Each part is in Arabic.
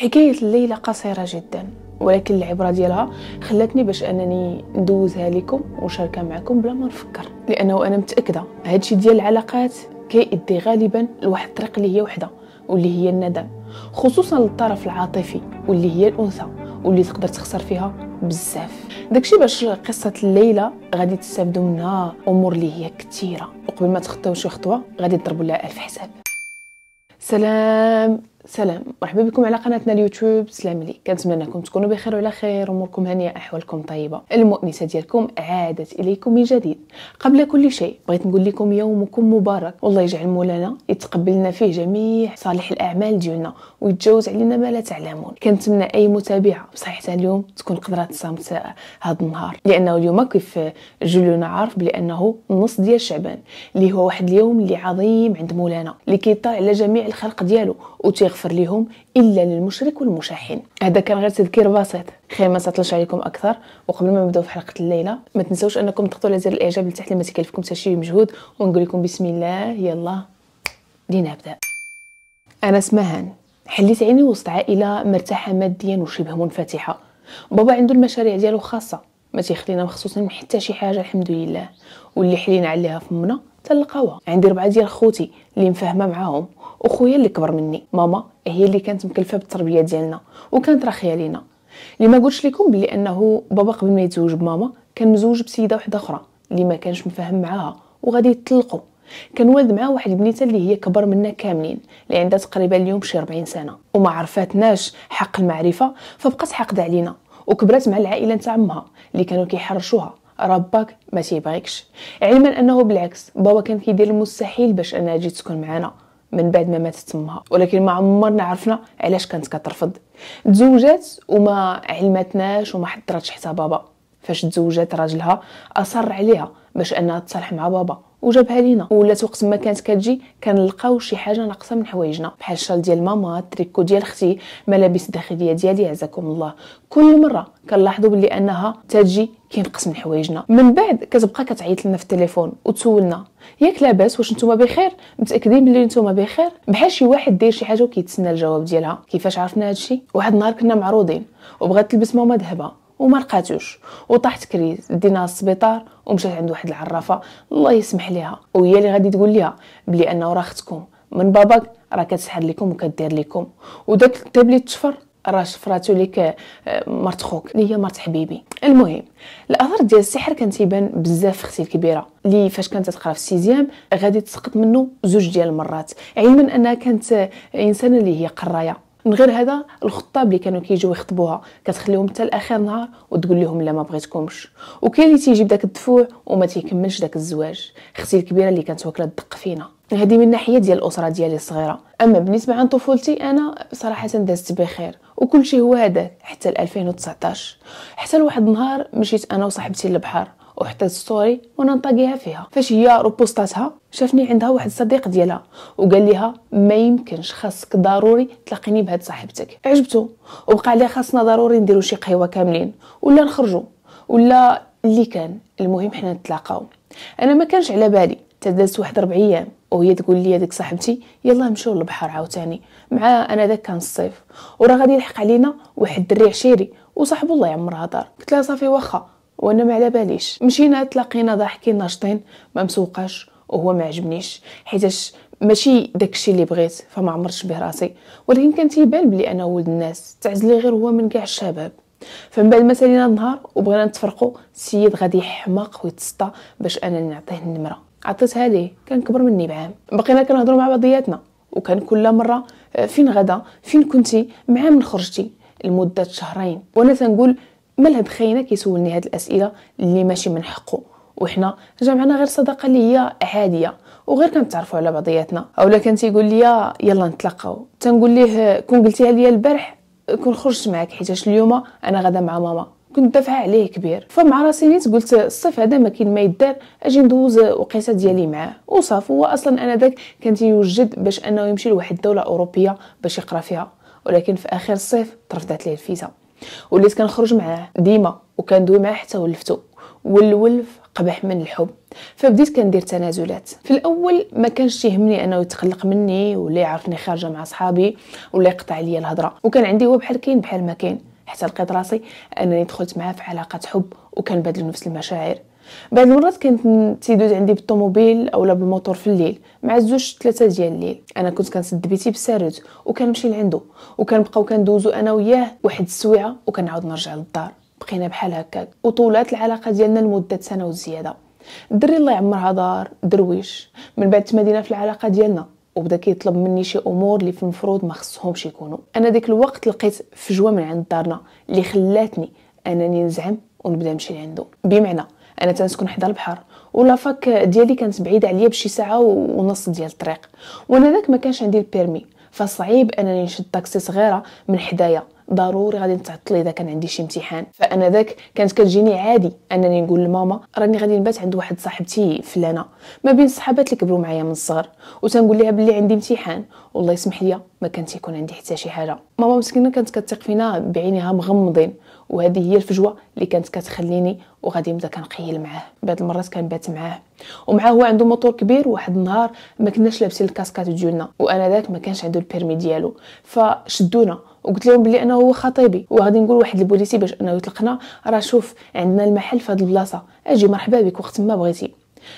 حكاية الليلة قصيرة جدا ولكن العبرة ديالها خلاتني باش أنني ندوزها لكم ونشاركها معكم بلا ما نفكر. لأنه أنا متأكدة هادشي ديال العلاقات كيؤدي غالبا لواحد الطريق اللي هي وحدة واللي هي الندم. خصوصا للطرف العاطفي واللي هي الأنثى واللي تقدر تخسر فيها بزاف. داكشي باش قصة الليلة غادي تستافدوا منها أمور اللي هي كثيره وقبل ما تخطيو شي خطوة غادي تضربوا لها ألف حساب. سلام! سلام مرحبا بكم على قناتنا اليوتيوب. سلام لي كنتمنى أنكم تكونوا بخير وعلى خير اموركم هانية أحوالكم طيبة. المؤنسة ديالكم عادت إليكم من جديد. قبل كل شيء بغيت نقول لكم يومكم مبارك. والله يجعل مولانا يتقبلنا فيه جميع صالح الأعمال ديالنا ويتجاوز علينا ما لا تعلمون. كنتمنى أي متابعة بصحيح اليوم تكون قدرات تصامت هذا النهار. لأنه اليوم كيف جلونا عارف بأنه النص ديال شعبان اللي هو واحد اليوم اللي عظيم عند مولانا اللي كيطلع على جميع الخلق ديالو وتيغفر لهم إلا للمشرك والمشاحن. هذا كان غير تذكير بسيط. خير ما نسطلش عليكم أكثر. وقبل ما نبداو في حلقة الليلة ما تنساوش أنكم تضغطوا على زر الإعجاب لتحت اللي ما تكلفكم حتى شي مجهود. ونقول لكم بسم الله يلا لنبدأ. أنا اسمهان حليت عيني وسط عائلة مرتاحة ماديا وشبه منفتحة. بابا عنده المشاريع ديالو خاصة. ما تيخلينا مخصوصين من حتى شي حاجة الحمد لله. واللي حلينا عليها فمنا حتى القهوه عندي ربعة ديال خوتي اللي مفاهمة معاهم وخويا اللي كبر مني. ماما هي اللي كانت مكلفة بالتربية ديالنا وكانت راخية لينا. اللي ما قلتش لكم بلي أنه بابا قبل ما يتزوج بماما كان مزوج بسيدة واحدة أخرى اللي ما كانش مفاهم معاها وغادي يطلقوا كان والد معاه واحد بنيته اللي هي كبر منا كاملين اللي عندها تقريبا اليوم شي 40 سنة. وما عرفاتناش حق المعرفة فبقات حاقدة علينا وكبرت مع العائلة نتاع أمها اللي كانوا كيحرشوها. رباك ما تيبغيكش علما أنه بالعكس بابا كان كيدير المستحيل باش انها تجي تسكن معنا من بعد ما ماتت امها ولكن ما عمرنا عرفنا علاش كانت كترفض. تزوجات وما علمتناش وما حضرتش حتى بابا. فاش تزوجات راجلها أصر عليها باش أنها تصالح مع بابا وجابها لينا. ولات وقت ما كانت كتجي كنلقاو شي حاجة ناقصة من حوايجنا. بحال الشال ديال ماما التريكو ديال أختي ملابس الداخليه ديالي عزكم الله. كل مرة كنلاحظوا بلي أنها تجي كينقص من حوايجنا. من بعد كتبقى كتعيط لنا في التليفون وتسولنا. ياك لاباس واش نتوما بخير؟ متأكدين بلي نتوما بخير؟ بحال شي واحد داير شي حاجة وكيتسنى الجواب ديالها. كيفاش عرفنا هادشي؟ واحد النهار كنا معروضين وبغات تلبس ماما ذهبها وما لقاتوش. وطاحت crise ديناها السبيطار ومشات عند واحد العرافة. الله يسمح ليها. وهي اللي غادي تقول ليها بلي انه راه اختكم من باباك راه كتسحر لكم وكدير لكم. وداك التابليت تشفر راه شفراتو ليك آه، مرت خوك. اللي هي مرت حبيبي. المهم الأثر ديال السحر كان تيبان بزاف في أختي الكبيرة. اللي فاش كانت تقرا في ال sixième غادي تسقط منه زوج ديال المرات. علما أنها كانت إنسانة اللي هي قراية. من غير هذا الخطاب اللي كانوا كيجيو يخطبوها كتخليهم حتى لآخر نهار وتقول لهم لا ما بغيتكمش. وكاين اللي تيجي بداك الدفوع وما تيكملش داك الزواج. أختي الكبيره اللي كانت واكلة الدق فينا. هذه من ناحية ديال الأسرة ديالي الصغيرة. أما بالنسبة عن طفولتي أنا صراحة دازت بخير. وكل شيء هو هذا حتى 2019 حتى لواحد النهار مشيت أنا وصاحبتي للبحر. وحطيت ستوري وأنا نطاقيها فيها. فاش هي روبوستاتها شافني عندها واحد الصديق ديالها وقال لها ما يمكنش خاصك ضروري تلاقيني بهاد صاحبتك. عجبته وبقى عليه خاصنا ضروري نديرو شي قهوة كاملين ولا نخرجوا ولا اللي كان. المهم حنا نتلاقاو. أنا ما كانش على بالي تدازت واحد ربع أيام وهي تقول لي هذيك صاحبتي يلا نمشيو للبحر عاوتاني. مع أنا ذاك كان الصيف. وراه غادي يلحق علينا واحد الدري عشيري وصاحبو الله يعمرها دار قلت لها صافي واخا. وأنا ما على باليش. مشينا تلاقينا ضاحكين ناشطين ما مسوقاش وهو ما عجبنيش. حيتاش ماشي داكشي اللي بغيت فما عمرتش به راسي. ولكن كان تيبان بلي أنا ولد الناس. تعزلي غير هو من كاع الشباب. فمن بعد ما سالينا النهار وبغينا نتفرقوا السيد غادي يحماق ويتسطى باش أنا نعطيه النمرة. عطيتها ليه كان كبر مني بعام. بقينا كنهضروا مع بعضياتنا. وكان كل مرة آه، فين غدا؟ فين كنتي؟ مع من خرجتي؟ لمدة شهرين. وأنا تنقول مال هاد خاينة كيسولني هاد الأسئلة اللي ماشي من حقه. وحنا جمعنا غير صداقة اللي هي عادية. وغير كنتعرفوا على بعضياتنا. أولا كان تيقول لي يلا نتلاقاو. تنقول ليه كون قلتيها ليا البارح كون خرجت معاك حيتاش اليوم أنا غدا مع ماما. كنت دافعة عليه كبير. فمع راسي نيت قلت الصيف هذا ما كاين ما يدار أجي ندوز وقيته ديالي معاه. وصافي هو أصلا أنا داك كان تيوجد باش أنه يمشي لواحد الدولة أوروبية باش يقرأ فيها. ولكن في آخر الصيف ترفضت ليه الفيزا. وليت كنخرج معاه ديما وكندوي معاه حتى ولفتو. والولف قبح من الحب. فبديت كندير تنازلات. في الأول ما كانش يهمني أنه يتقلق مني ولا يعرفني خارجة مع صحابي ولا يقطع عليا الهضره وكان عندي هو بحال كاين بحال ما كاين. حتى لقيت راسي أنني دخلت معاه في علاقه حب وكنبادلو نفس المشاعر. بعض المرات كانت تيدوز عندي بالطوموبيل أولا بالموتور في الليل مع زوج ثلاثة ديال الليل. أنا كنت كنسد بيتي بالساروت وكنمشي لعندو وكنبقاو كندوزو أنا وياه واحد السويعة وكنعاود نرجع للدار. بقينا بحال هكاك. وطولات العلاقة ديالنا لمدة سنة وزيادة. الدري الله يعمرها دار درويش. من بعد تمادينا في العلاقة ديالنا. وبدا كيطلب مني شي أمور اللي في المفروض ما خصهمش يكونوا أنا ديك الوقت لقيت فجوة من عند دارنا اللي خلاتني أنني نزعم ونبدا نمشي لعندو. بمعنى أنا تنسكن حدا البحر. ولا فاك ديالي كانت بعيدة عليا بشي ساعة ونص ديال الطريق. وأنا داك ما كانش عندي البيرمي فصعيب أنني نشد طاكسي صغيرة من حدايا. ضروري غادي نتعطل إذا كان عندي شي امتحان. فأنا ذاك كانت كتجيني عادي أنني نقول لماما راني غادي نبات عند واحد صاحبتي فلانة. ما بين الصحابات اللي كبروا معايا من الصغر. وتنقول لها بلي عندي امتحان. والله يسمح لي ما كان تيكون عندي حتى شي حاجة. ماما مسكينة كانت كتثق فينا بعينيها مغمضين. وهذه هي الفجوة اللي كانت كتخليني وغادي نبدا كنقيل معاه. بعض المرات كنبات معاه. ومعاه هو عنده موتور كبير واحد النهار ما كناش لابسين الكاسكات ديالنا. وأنا ذاك ما كانش عنده ال permis ديالو. فشدونا وقلت لهم بلي أنا هو خطيبي. وغادي نقول واحد البوليسي باش أنه يطلقنا راه شوف عندنا المحل في هذه البلاصة. أجي مرحبا بك وقت ما بغيتي.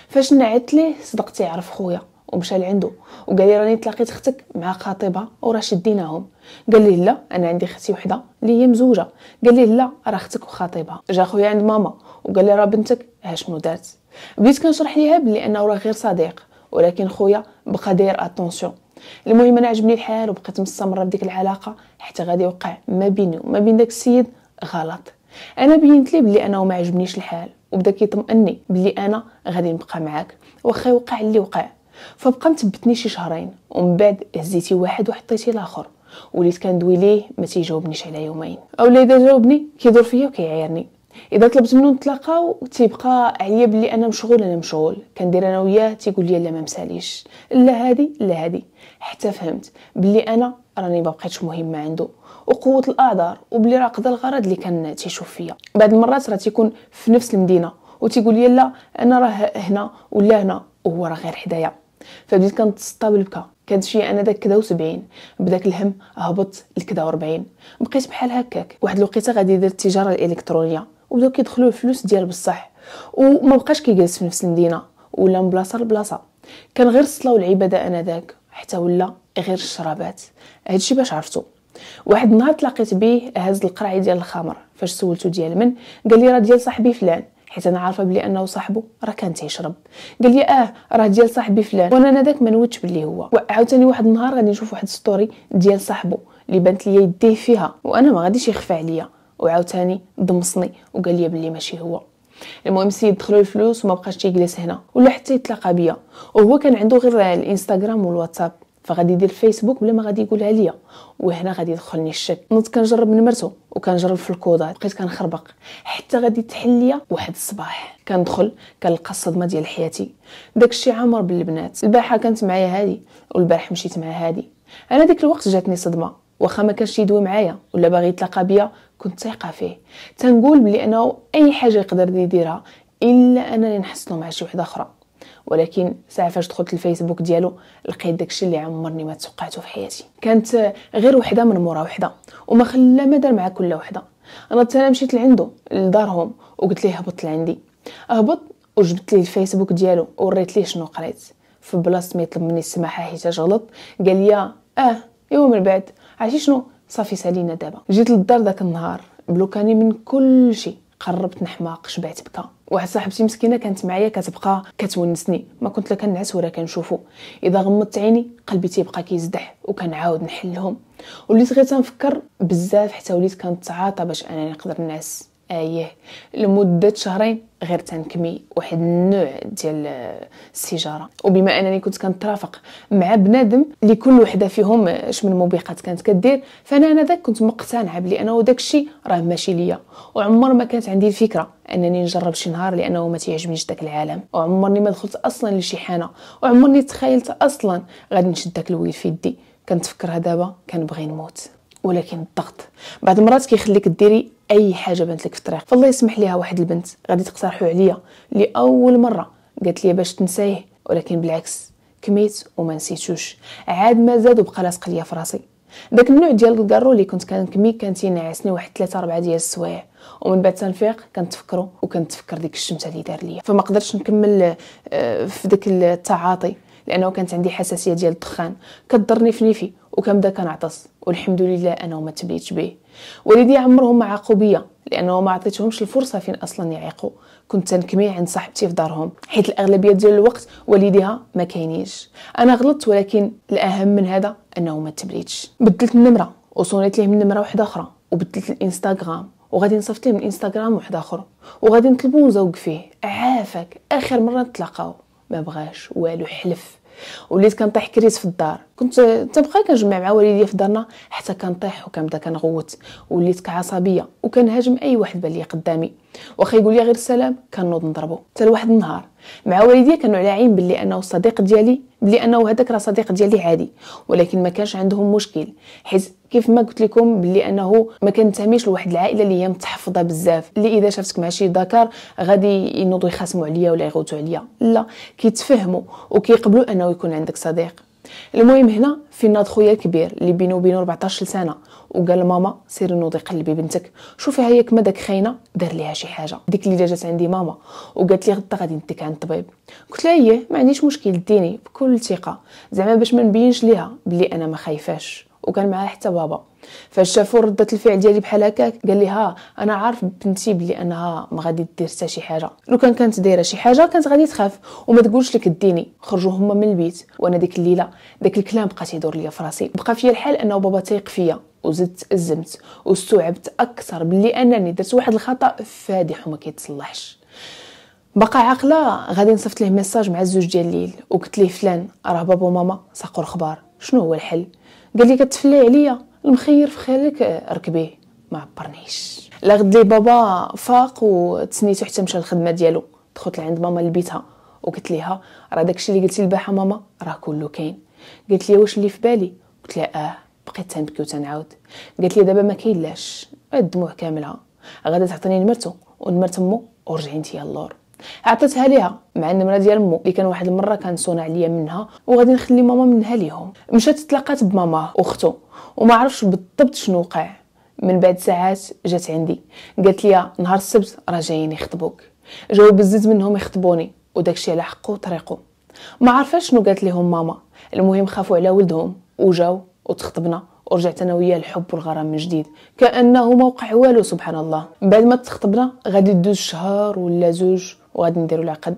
فاش نعت ليه؟ صدقتي يعرف خويا. ومشى لعندو وقال لي راني تلاقيت أختك مع خطيبها وراه شديناهم قال لي لا أنا عندي أختي وحدة اللي هي مزوجة. قال لي لا راه أختك وخطيبها جا خويا عند ماما وقال لي راه بنتك ها شنو دارت؟ بديت كنشرح ليها بلي أنه راه غير صديق ولكن خويا بقى داير اتونسيون المهم أنا عجبني الحال وبقيت مستمرة بديك العلاقة حتى غادي يوقع ما بيني وما بين داك السيد غلط. أنا بينت ليه بلي أنا ما عجبنيش الحال؟ وبدا كيطمئني بلي أنا غادي نبقى معاك. واخا يوقع اللي وقع فبقى مثبتني شي شهرين ومن بعد هزيتي واحد وحطيتي الآخر. وليت كندوي ليه ما تيجاوبنيش على يومين. اولا إذا جاوبني كيدور فيا وكيعايرني إذا طلبت منه نتلاقاو تيبقى عليا بلي أنا مشغول أنا مشغول. كندير أنا وياه تيقول لي لا ما مساليش. لا هادي لا هادي. حتى فهمت بلي أنا راني ما بقيتش مهمه عنده. وقوة الأعذار وبلي راه قضى الغرض اللي كان تيشوف فيا. بعض المرات راه تيكون في نفس المدينة وتيقول لي لا أنا راه هنا ولا هنا وهو راه غير حدايا. فبديت كنتسطى بالبكا كتجي أنا داك كدا وسبعين. بداك الهم هبط لكدا وربعين. بقيت بحال هكاك. واحد الوقيته غادي يدير التجارة الإلكترونية. وبداو كيدخلوا الفلوس ديال بصح. وما بقاش كيجلس في نفس المدينة. ولا من بلاصه لبلاصة. كان غير الصلاه والعبادة أنا ذاك حتى ولا غير الشرابات. هادشي باش عرفتو. واحد النهار تلاقيت بيه هاز القرعة ديال الخمر. فاش سولتو ديال من؟ قال لي راه ديال صاحبي فلان. حيت أنا عارفة بلي أنه صاحبه راه كان تيشرب. قال لي آه راه ديال صاحبي فلان. وأنا أنا ما نويتش بلي هو. عاوتاني واحد النهار غادي نشوف واحد story ديال صاحبه اللي بانت ليا يديه فيها. وأنا ما غاديش يخفى عليا. وعاوتاني ضمصني وقال لي بلي ماشي هو. المهم السيد دخلوا الفلوس وما بقاش تيجلس هنا. ولا حتى يتلاقى بيا. وهو كان عنده غير الإنستغرام والواتساب. فغادي يدير فيسبوك بلا ما غادي يقولها ليا. وهنا غادي يدخلني الشك نضت كنجرب نمرتو وكنجرب في الكودات. بقيت كنخربق. حتى غادي تحل ليا واحد الصباح. كندخل كنلقى الصدمة ديال حياتي. داكشي عامر بالبنات. البارحة كانت معايا هادي والبارح مشيت مع هادي. أنا ديك الوقت جاتني صدمة. واخا ما كانش يدوي معايا ولا باغي يتلاقى بيا كنت ثقه فيه. تنقول بلي أنه أي حاجة يقدر يديرها إلا أنني نحسنو مع شي وحدة أخرى. ولكن ساعة فاش دخلت الفيسبوك ديالو لقيت داكشي اللي عمرني ما توقعته في حياتي. كانت غير وحدة من مورا وحدة وما خلا ما دار مع كل وحدة. أنا حتى مشيت لعندو لدارهم وقلت ليه هبط لعندي. هبط وجبت ليه الفيسبوك ديالو وريت ليه شنو قريت. في بلاصة ما يطلب مني السماحة حيت غلط قال لي آه ايوا من بعد. عرفتي شنو؟ صافي سالينا دابا. جيت للدار داك النهار بلوكاني من كل شيء قربت نحماق شبعت بكا. واحد صاحبتي مسكينة كانت معايا كتبقى كتونسني. ما كنت لا كنعس ولا كنشوفو. إذا غمضت عيني قلبي تيبقى كيزدح وكنعاود نحلهم. وليت غير تنفكر بزاف حتى وليت كنتعاطى باش أنني نقدر نعس. أيه لمدة شهرين غير تنكمي واحد النوع ديال السيجارة. وبما أنني كنت كنترافق مع بنادم اللي كل وحدة فيهم اش من موبقات كانت كدير فأنا أنا ذاك كنت مقتنعة بلي أنا داك الشيء راه ماشي ليا. وعمر ما كانت عندي الفكرة أنني نجرب شي نهار لأنه ما تيعجبنيش داك العالم. وعمرني ما دخلت أصلا لشي حانة. وعمرني تخيلت أصلا غادي نشد داك الويل في يدي. كنتفكرها دابا كنبغي نموت. ولكن الضغط. بعض المرات كيخليك ديري أي حاجة بانت لك في الطريق. فالله يسمح ليها واحد البنت. غادي تقترحوا عليا لأول مرة. قالت لي باش تنسايه ولكن بالعكس. كميت وما نسيتوش. عاد ما زاد وبقى لاصق ليا في راسي. داك النوع ديال الكارو اللي كنت كنكمي كان تينعسني واحد ثلاثة أربعة ديال السوايع. ومن بعد تنفيق كنتفكرو وكنتفكر ديك الشمتة اللي دار ليا. فما قدرتش نكمل آه، في داك التعاطي. لأنه كانت عندي حساسية ديال الدخان. كضرني في نيفي. وكنبدا كنعطس والحمد لله أنا ما تبليتش به. والدي عمرهم ما عاقوا بيا لأنه ما عطيتهمش الفرصة فين أصلا يعيقوا. كنت تنكمي عند صاحبتي في دارهم حيت الأغلبية ديال الوقت والديها ما كاينينش أنا غلطت ولكن الأهم من هذا أنه ما تبليتش بدلت النمرة وصونيت ليه من نمرة واحدة أخرى. وبدلت الإنستغرام وغادي نصيفط ليه من الانستغرام واحد آخر. وغادي نطلبو نزوق فيه. عافاك آخر مرة نتلاقاو. ما بغاش والو حلف. وليت كنطيح كريس في الدار. كنت تبقى كنجمع مع والديا في دارنا حتى كنطيح وكنبدا كنغوت. وليت كعصبية وكنهاجم أي واحد بان قدامي. واخا يقول لي غير السلام كنوض نضربو حتى لواحد النهار. مع والديا كانوا على عين باللي أنه الصديق ديالي بلي أنه هذاك راه صديق ديالي عادي ولكن ما كانش عندهم مشكل. حيت كيف ما قلت لكم بلي أنه ما كنتهميش لواحد العائلة اللي هي متحفظة بزاف اللي إذا شافتك مع شي ذكر غادي ينوضوا يخاصموا عليا ولا يغوتوا عليا. لا كيتفهموا وكيقبلوا أنه يكون عندك صديق. المهم هنا فين ناض خويا الكبير اللي بينه وبينه 14 سنة. وقال لماما سيري نوضي قلبي بنتك. شوفي هي كما داك خاينة دار ليها شي حاجة. ديك اللي جات عندي ماما وقالت لي غدا غادي نديك عند الطبيب قلت لها إيه ما عنديش مشكل ديني بكل ثقة. زعما باش ما نبينش ليها بلي أنا ما خايفاش. وكان معاه حتى بابا. فاش شافوا ردة الفعل ديالي بحال هكاك قال لي ها أنا عارف بنتي بلي أنها ما غادي دير حتى شي حاجة. لو كان كانت دايرة شي حاجة كانت غادي تخاف. وما تقولش لك ديني خرجوا هما من البيت. وأنا ديك الليلة داك الكلام بقى تيدور ليا في راسي. بقى فيا الحال أنه بابا تيق فيا. وزدت أزمت واستوعبت أكثر بلي أنني درت واحد الخطأ فادح وما كيتصلحش. باقا عاقلة غادي نصيفط ليه message مع الزوج ديال الليل وقلت ليه فلان راه بابا وماما ساقوا الخبار شنو هو الحل؟ قال لي كتفلي عليا المخير في خيلك ركبيه ما عبرنيش. لا بابا فاق وتسنيتو حتى مشى للخدمه ديالو. دخلت لعند ماما لبيتها وقلت ليها راه داكشي اللي قلتي البارحة ماما راه كله كاين. قالت لي واش اللي في بالي؟ قلت لها آه. بقيت تنبكي وتنعاود. قالت لي دابا ما كاين لاش الدموع كاملة. غادا تعطيني نمرتو ونمرت أمو ورجعي نتيا اللور. عطيتها ليها مع النمره ديال مو اللي كان واحد المرة كان صونع عليا منها وغادي نخلي ماما منها ليهم. مشات تلاقات بماما وأختو وما عرفش بالضبط شنو وقع. من بعد ساعات جات عندي. قالت لي نهار السبت راه جايين يخطبوك. جاو بزز منهم يخطبوني وداكشي على حقه وطريقه. ما عارفاش شنو قالت لهم ماما. المهم خافوا على ولدهم وجاو وتخطبنا. ورجعت أنا وياه الحب والغرام من جديد. كأنه ما وقع والو سبحان الله بعد ما تخطبنا غادي دوز شهر ولا زوج وغادي نديرو العقد.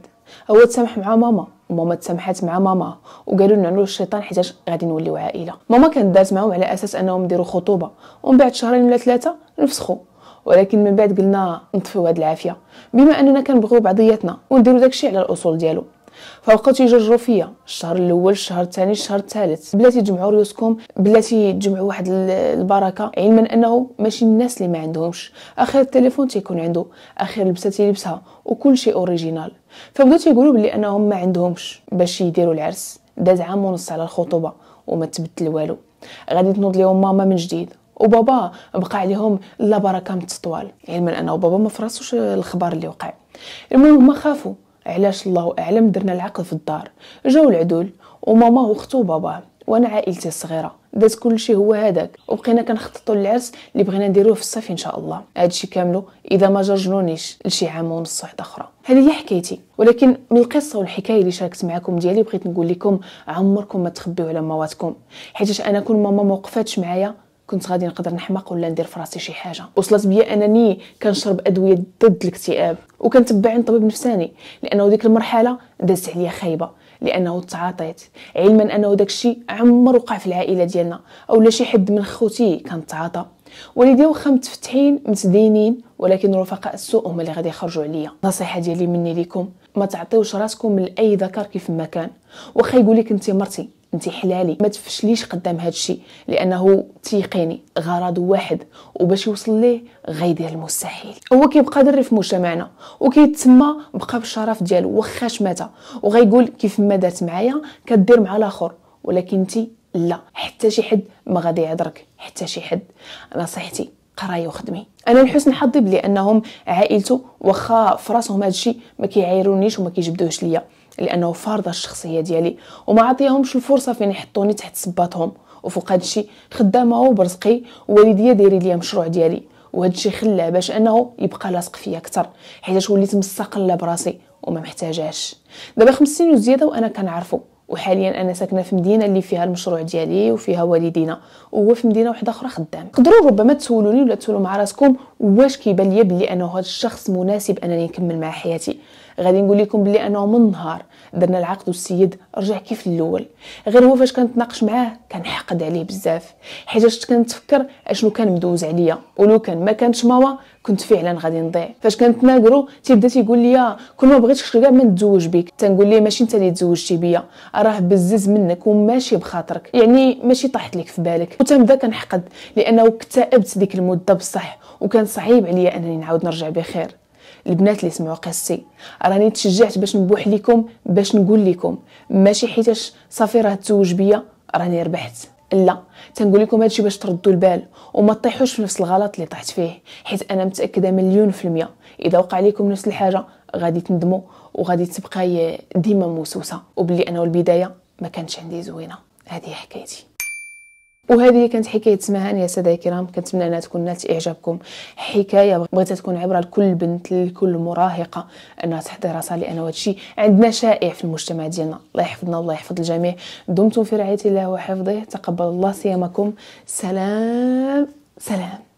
هو تسامح مع ماما. وماما تسامحات مع ماما. وقالوا لنا الشيطان حيتاش غادي نوليو عائلة. ماما كانت دارت معاهم على أساس أنهم يديروا خطوبة. ومن بعد شهرين ولا ثلاثة نفسخوا ولكن من بعد قلنا نطفيو هاد العافية. بما أننا كنبغيو بعضياتنا ونديرو داكشي على الأصول ديالو. فبقاو تيجرجروا فيا الشهر الأول الشهر الثاني الشهر الثالث. بلاتي تجمعوا ريوسكم بلاتي تجمعوا واحد البركة علما أنه ماشي الناس اللي ما عندهمش. آخر التليفون تيكون عنده آخر لبسة تيلبسها وكل شيء original فبداو تيقولوا بلي أنهم ما عندهمش باش يديروا العرس. داز عام ونص على الخطوبة وما تبدل والو. غادي تنوض لهم ماما من جديد. وبابا بقى عليهم لا بركة من التطوال. علما أنه بابا ما فراسوش الخبر اللي وقع. المهم هما خافوا. علاش الله أعلم درنا العقد في الدار. جاو العدول وماما واختو وبابا وأنا عائلتي الصغيرة. داز كلشي هو هذاك. وبقينا كنخططوا للعرس اللي بغينا نديروه في الصيف إن شاء الله. هادشي كاملو إذا ما جرجنونيش لشي عام ونص واحد أخرى. هذه هي حكايتي. ولكن من القصة والحكاية اللي شاركت معكم ديالي بغيت نقول لكم عمركم ما تخبيو على مواتكم. حيت أنا كون ماما ما وقفاتش معايا كنت غادي نقدر نحماق ولا ندير في راسي شي حاجة. وصلت بيا أنني كنشرب أدوية ضد الاكتئاب وكنتبع عند طبيب نفساني لأنه ديك المرحلة دازت عليا خايبة لأنه تعاطيت. علما أنه داك الشيء عمر وقع في العائلة ديالنا أو لا شي حد من خوتي كان تعاطى. والدي واخا متفتحين متدينين ولكن رفقاء السوء هما اللي غادي يخرجوا عليا. نصيحة ديالي مني ليكم ما تعطيوش راسكم لأي ذكر كيف ما كان. واخا يقول لك انت مرتي انت حلالي. ما تفشليش قدام هذا الشيء لأنه تيقيني غرض واحد وباش يوصل ليه غيدير المستحيل. هو كيبقى دري في مجتمعنا وكيتسمى بقى بالشرف ديالو واخا شماته وغيقول كيف ما دارت معايا كدير مع الآخر. ولكن انت لا حتى شي حد ما غادي يعذرك حتى شي حد. نصيحتي قراي وخدمي. أنا لحسن حظي بلي أنهم عائلته واخا فراسهم هذا الشيء ما كيعايرونيش وما كيجبدوش ليا. لأنه فارضة الشخصية ديالي وما عطيهمش الفرصة فين يحطوني تحت صباطهم وفوق هذا الشيء خدامة وبرزقي ووالديا دايرين ليا مشروع ديالي. وهذا الشيء خلاه باش أنه يبقى لاصق فيا أكثر حيت وليت مستقله براسي وما محتاجاش دابا خمس سنين وزيادة وأنا كنعرفو. وحاليا أنا ساكنة في مدينة اللي فيها المشروع ديالي وفيها والدينا وهو في مدينة واحدة أخرى خدام. تقدروا ربما تسولوني ولا تسولوا مع راسكم واش كيبان ليا بلي أنا هذا الشخص مناسب أنني نكمل مع حياتي. غادي نقول لكم بلي انه من نهار درنا العقد والسيد رجع كيف الأول. غير هو فاش كنتناقش معاه كنحقد عليه بزاف. حيت كنتفكر أشنو كان مدوز عليا ولو كان ما كانش ماما كنت فعلا غادي نضيع. فاش كنتناقروا تيبدا تيقول لي كون ما بغيتش كاع ما نتزوج بك تنقول ليه ماشي انت اللي تزوجتي بيا راه بزز منك وماشي بخاطرك. يعني ماشي طاحت لك في بالك. وتنبدا كنحقد لأنه اكتئبت ديك المدة بصح وكان صعيب عليا أنني نعاود نرجع بخير. البنات اللي سمعوا قصتي. راني تشجعت باش نبوح لكم باش نقول لكم ماشي حيتاش صافي راه تزوج بيا راني ربحت. لا تنقول لكم هادشي باش تردوا البال وما تطيحوش في نفس الغلط اللي طحت فيه حيت أنا متأكدة مليون في المية. إذا وقع لكم نفس الحاجة غادي تندموا وغادي تبقى ديما موسوسة. وبلي أنا والبداية ما كانش عندي زوينة. هذه حكايتي. وهذه كانت حكاية سمهان يا سادة الكرام. كنتمنى أنها تكون نالت إعجابكم. حكاية بغيتها تكون عبره لكل بنت لكل مراهقة أنها تحضر راسها لأن هذا الشيء عندنا شائع في المجتمع ديالنا. الله يحفظنا والله يحفظ الجميع. دمتم في رعاية الله وحفظه. تقبل الله صيامكم. سلام سلام.